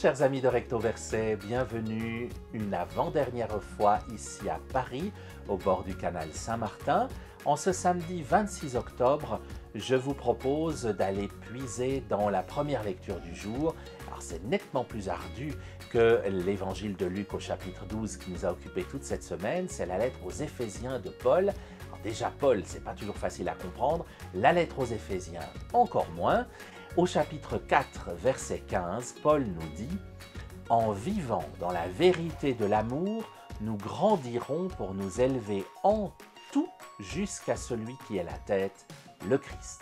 chers amis de Recto Verset, bienvenue une avant-dernière fois ici à Paris, au bord du canal Saint-Martin. En ce samedi 26 octobre, je vous propose d'aller puiser dans la première lecture du jour. Alors c'est nettement plus ardu que l'évangile de Luc au chapitre 12 qui nous a occupé toute cette semaine, c'est la lettre aux Éphésiens de Paul. déjà Paul, c'est pas toujours facile à comprendre, la lettre aux Éphésiens encore moins. Au chapitre 4, verset 15, Paul nous dit En vivant dans la vérité de l'amour, nous grandirons pour nous élever en tout jusqu'à celui qui est la tête, le Christ.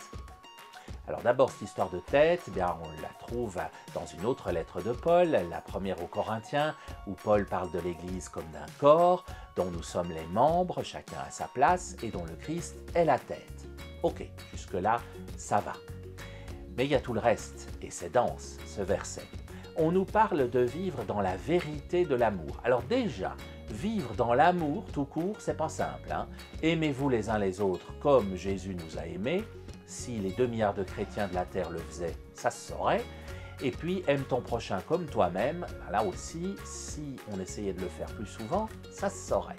Alors d'abord, cette histoire de tête, eh bien, on la trouve dans une autre lettre de Paul, la première aux Corinthiens, où Paul parle de l'Église comme d'un corps, dont nous sommes les membres, chacun à sa place, et dont le Christ est la tête. Ok, jusque-là, ça va. Mais il y a tout le reste, et c'est dense, ce verset. On nous parle de vivre dans la vérité de l'amour. Alors déjà, vivre dans l'amour tout court, c'est pas simple. Hein? Aimez-vous les uns les autres comme Jésus nous a aimés. Si les 2 milliards de chrétiens de la terre le faisaient, ça se saurait. Et puis, aime ton prochain comme toi-même. Ben là aussi, si on essayait de le faire plus souvent, ça se saurait.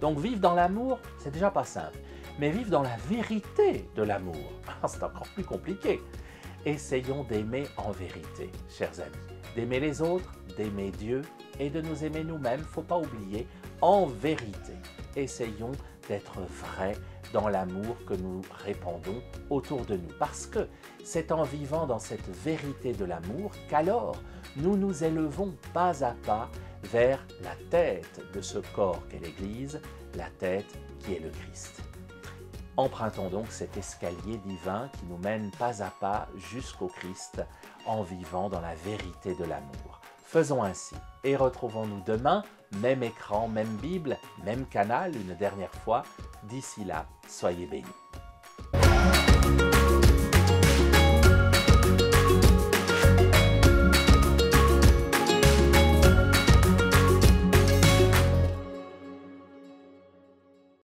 Donc, vivre dans l'amour, c'est déjà pas simple. Mais vivre dans la vérité de l'amour, c'est encore plus compliqué essayons d'aimer en vérité, chers amis. D'aimer les autres, d'aimer Dieu et de nous aimer nous-mêmes, faut pas oublier, en vérité. Essayons d'être vrais dans l'amour que nous répandons autour de nous. Parce que c'est en vivant dans cette vérité de l'amour qu'alors nous nous élevons pas à pas vers la tête de ce corps qu'est l'Église, la tête qui est le Christ. Empruntons donc cet escalier divin qui nous mène pas à pas jusqu'au Christ en vivant dans la vérité de l'amour. Faisons ainsi et retrouvons-nous demain, même écran, même Bible, même canal une dernière fois. D'ici là, soyez bénis.